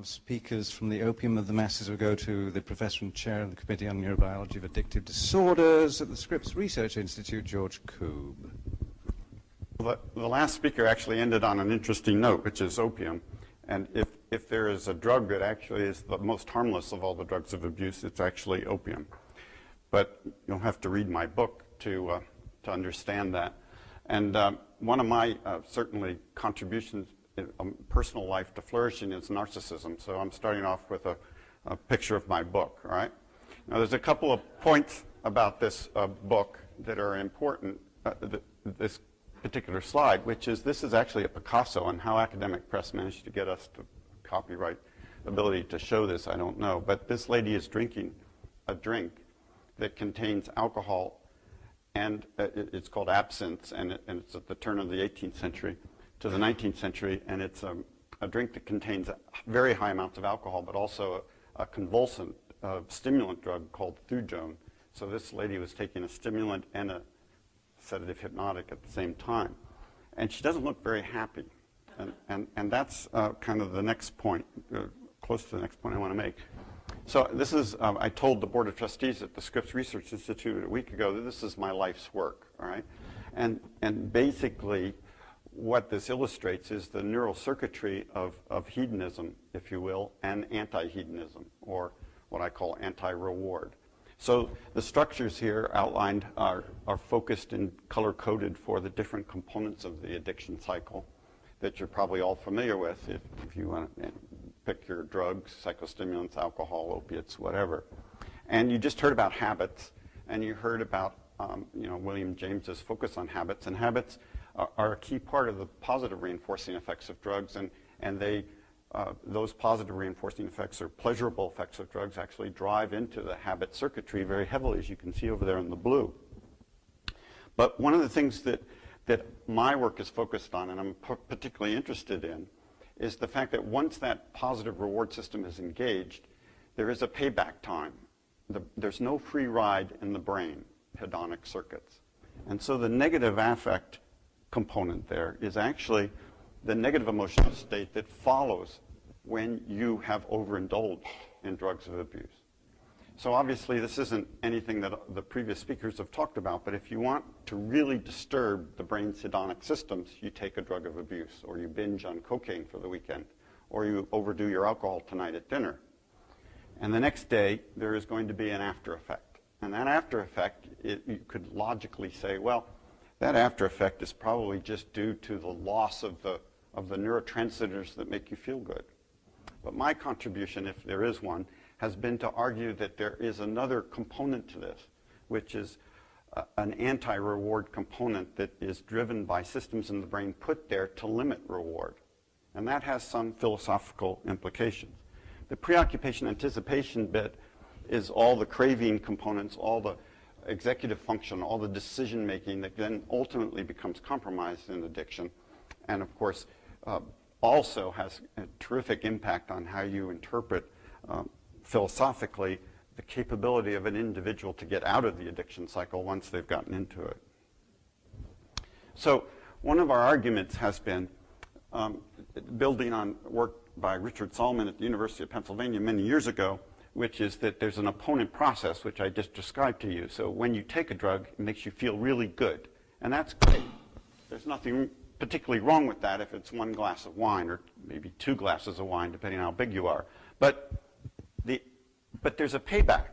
of speakers from the opium of the masses will go to the professor and chair of the Committee on Neurobiology of Addictive Disorders at the Scripps Research Institute, George Koob. The, the last speaker actually ended on an interesting note, which is opium. And if, if there is a drug that actually is the most harmless of all the drugs of abuse, it's actually opium. But you'll have to read my book to, uh, to understand that. And uh, one of my uh, certainly contributions personal life to flourishing is narcissism. So I'm starting off with a, a picture of my book, right? Now, there's a couple of points about this uh, book that are important, uh, th this particular slide, which is this is actually a Picasso, and how Academic Press managed to get us to copyright ability to show this, I don't know. But this lady is drinking a drink that contains alcohol, and uh, it's called absinthe, and, it, and it's at the turn of the 18th century to the 19th century, and it's a, a drink that contains very high amounts of alcohol, but also a, a convulsant, a stimulant drug called thujone. So this lady was taking a stimulant and a sedative hypnotic at the same time. And she doesn't look very happy. And, and, and that's uh, kind of the next point, uh, close to the next point I want to make. So this is, um, I told the Board of Trustees at the Scripps Research Institute a week ago that this is my life's work, all right? And, and basically, what this illustrates is the neural circuitry of, of hedonism, if you will, and anti-hedonism, or what I call anti-reward. So the structures here outlined are, are focused and color-coded for the different components of the addiction cycle that you're probably all familiar with if, if you want to eh, pick your drugs, psychostimulants, alcohol, opiates, whatever. And you just heard about habits, and you heard about um, you know, William James's focus on habits, and habits are, a key part of the positive reinforcing effects of drugs, and, and they, uh, those positive reinforcing effects or pleasurable effects of drugs actually drive into the habit circuitry very heavily, as you can see over there in the blue. But one of the things that, that my work is focused on, and I'm particularly interested in, is the fact that once that positive reward system is engaged, there is a payback time. The, there's no free ride in the brain, hedonic circuits. And so the negative affect component there is actually the negative emotional state that follows when you have overindulged in drugs of abuse. So obviously this isn't anything that the previous speakers have talked about, but if you want to really disturb the brain's hedonic systems, you take a drug of abuse, or you binge on cocaine for the weekend, or you overdo your alcohol tonight at dinner. And the next day, there is going to be an after effect. And that after effect, it, you could logically say, well, that after effect is probably just due to the loss of the, of the neurotransmitters that make you feel good. But my contribution, if there is one, has been to argue that there is another component to this, which is uh, an anti-reward component that is driven by systems in the brain put there to limit reward. And that has some philosophical implications. The preoccupation anticipation bit is all the craving components, all the executive function, all the decision making that then ultimately becomes compromised in addiction. And of course, uh, also has a terrific impact on how you interpret um, philosophically the capability of an individual to get out of the addiction cycle once they've gotten into it. So one of our arguments has been um, building on work by Richard Solomon at the University of Pennsylvania many years ago, which is that there's an opponent process, which I just described to you. So when you take a drug, it makes you feel really good. And that's great. There's nothing particularly wrong with that if it's one glass of wine or maybe two glasses of wine, depending on how big you are. But, the, but there's a payback.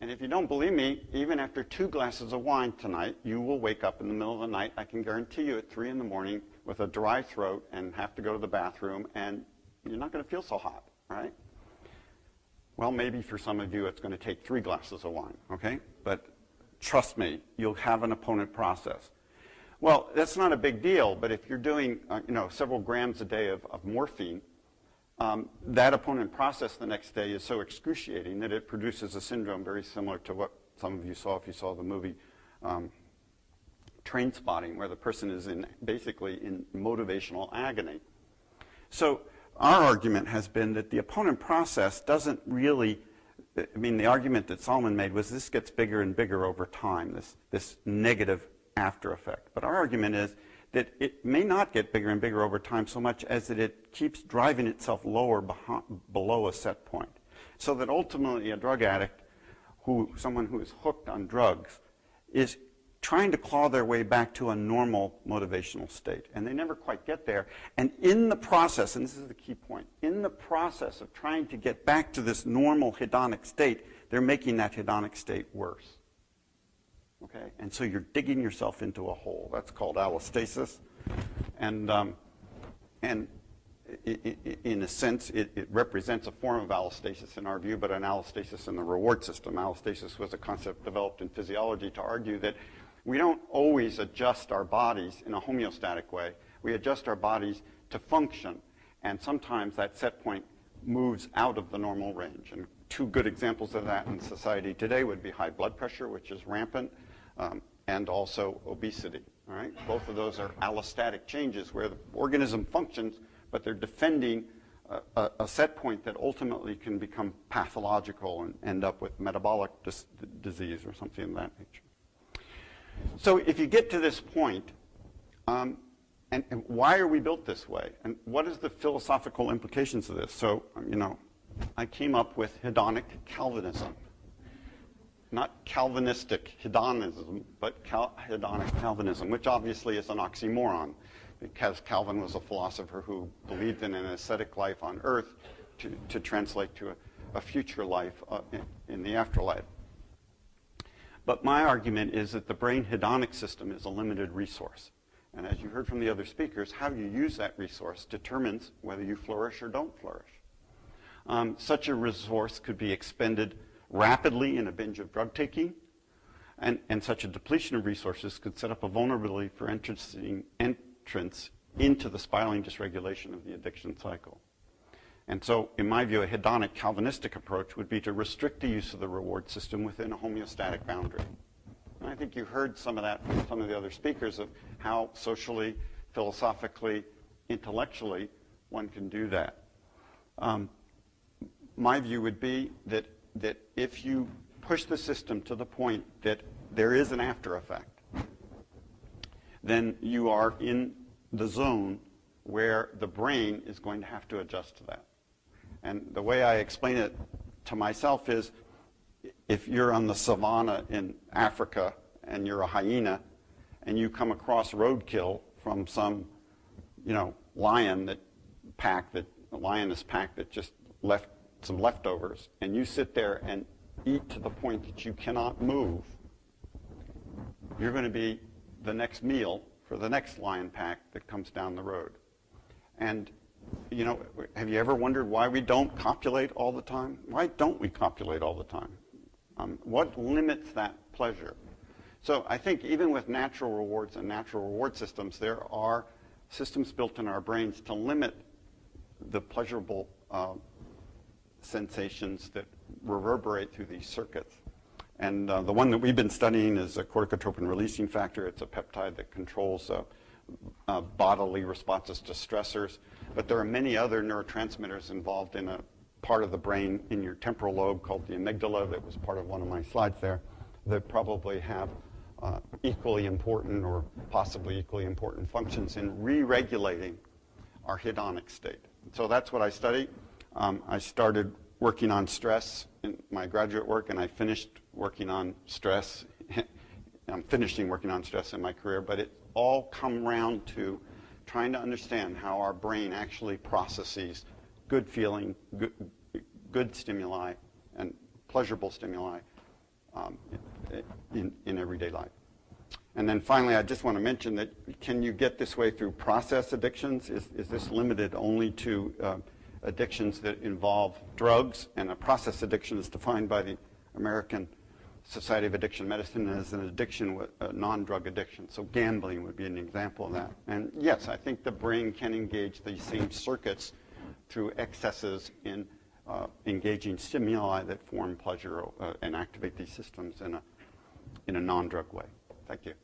And if you don't believe me, even after two glasses of wine tonight, you will wake up in the middle of the night, I can guarantee you, at 3 in the morning with a dry throat and have to go to the bathroom, and you're not going to feel so hot, right? Well, maybe for some of you it's going to take three glasses of wine, okay? But trust me, you'll have an opponent process. Well, that's not a big deal, but if you're doing, uh, you know, several grams a day of, of morphine, um, that opponent process the next day is so excruciating that it produces a syndrome very similar to what some of you saw if you saw the movie um, Trainspotting, where the person is in basically in motivational agony. So our argument has been that the opponent process doesn't really, I mean, the argument that Solomon made was this gets bigger and bigger over time, this, this negative after effect. But our argument is that it may not get bigger and bigger over time so much as that it keeps driving itself lower below a set point. So that ultimately a drug addict, who, someone who is hooked on drugs, is trying to claw their way back to a normal motivational state. And they never quite get there. And in the process, and this is the key point, in the process of trying to get back to this normal hedonic state, they're making that hedonic state worse. Okay? And so you're digging yourself into a hole. That's called allostasis. And, um, and in a sense, it, it, represents a form of allostasis in our view, but an allostasis in the reward system. Allostasis was a concept developed in physiology to argue that we don't always adjust our bodies in a homeostatic way. We adjust our bodies to function, and sometimes that set point moves out of the normal range. And two good examples of that in society today would be high blood pressure, which is rampant, um, and also obesity. All right? Both of those are allostatic changes where the organism functions, but they're defending a, a, set point that ultimately can become pathological and end up with metabolic dis- disease or something of that nature. So if you get to this point, um, and, and, why are we built this way? And what is the philosophical implications of this? So, you know, I came up with hedonic Calvinism. Not Calvinistic hedonism, but Cal- hedonic Calvinism, which obviously is an oxymoron because Calvin was a philosopher who believed in an ascetic life on earth to, to translate to a, a future life uh, in, in the afterlife. But my argument is that the brain hedonic system is a limited resource. And as you heard from the other speakers, how you use that resource determines whether you flourish or don't flourish. Um, such a resource could be expended rapidly in a binge of drug taking, and, and such a depletion of resources could set up a vulnerability for entrance into the spiraling dysregulation of the addiction cycle. And so, in my view, a hedonic Calvinistic approach would be to restrict the use of the reward system within a homeostatic boundary. And I think you heard some of that from some of the other speakers of how socially, philosophically, intellectually one can do that. Um, my view would be that, that if you push the system to the point that there is an after effect, then you are in the zone where the brain is going to have to adjust to that. And the way I explain it to myself is if you're on the savannah in Africa and you're a hyena and you come across roadkill from some, you know, lion that pack that lioness pack that just left some leftovers and you sit there and eat to the point that you cannot move, you're going to be the next meal for the next lion pack that comes down the road. And you know, have you ever wondered why we don't copulate all the time? Why don't we copulate all the time? Um, what limits that pleasure? So I think even with natural rewards and natural reward systems, there are systems built in our brains to limit the pleasurable uh, sensations that reverberate through these circuits. And uh, the one that we've been studying is a corticotropin releasing factor. It's a peptide that controls uh, uh, bodily responses to stressors. But there are many other neurotransmitters involved in a part of the brain in your temporal lobe called the amygdala that was part of one of my slides there that probably have uh, equally important or possibly equally important functions in re-regulating our hedonic state. So that's what I study. Um, I started working on stress in my graduate work, and I finished working on stress. I'm finishing working on stress in my career, but it all come round to trying to understand how our brain actually processes good feeling, good, good stimuli, and pleasurable stimuli um, in, in everyday life. And then finally, I just want to mention that can you get this way through process addictions? Is, is this limited only to uh, addictions that involve drugs? And a process addiction is defined by the American Society of Addiction Medicine as an addiction, non-drug addiction. So gambling would be an example of that. And yes, I think the brain can engage these same circuits through excesses in uh, engaging stimuli that form pleasure uh, and activate these systems in a, in a non-drug way. Thank you.